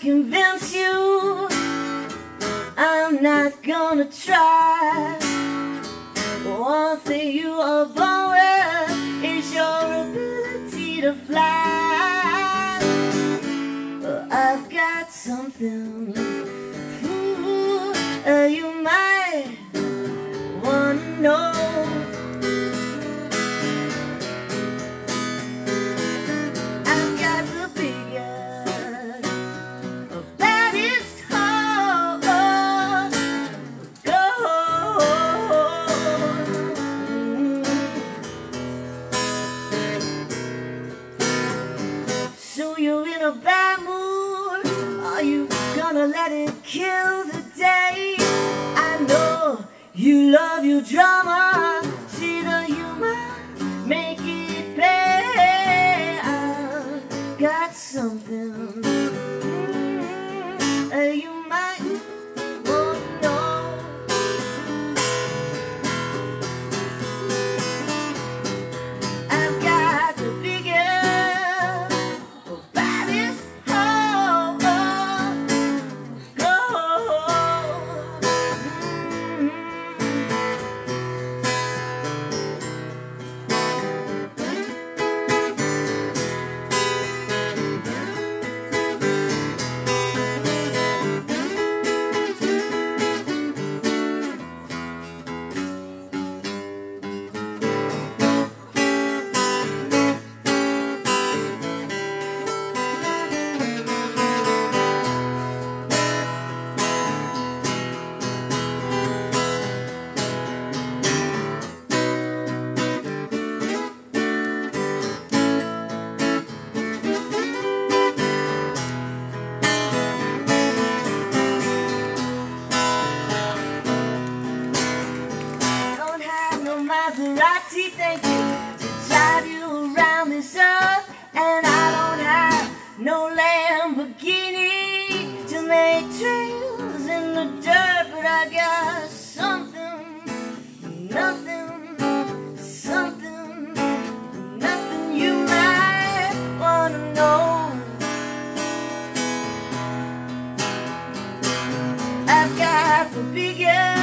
convince you I'm not gonna try. One thing you are born with Is your ability to fly. I've got something gonna let it kill the day? I know you love your drama. See the humor, make it pay. I got something Maserati, thank you, to drive you around this earth. And I don't have no Lamborghini to make trails in the dirt. But I got something, nothing, something, nothing you might wanna know. I've got the biggest,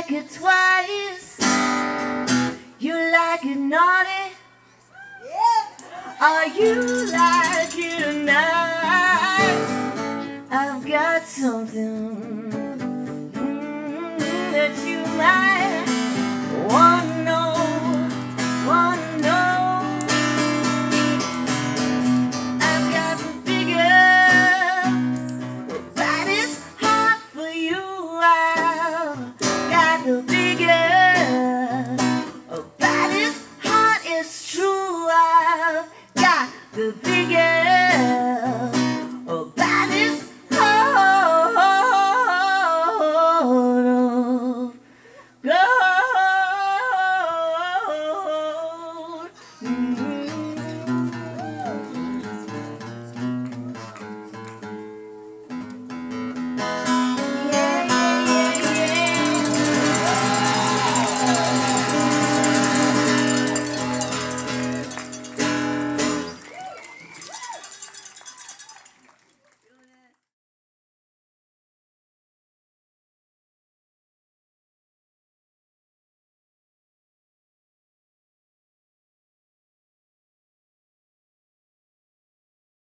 like it twice, you like it naughty. Are you like it nice? I've got something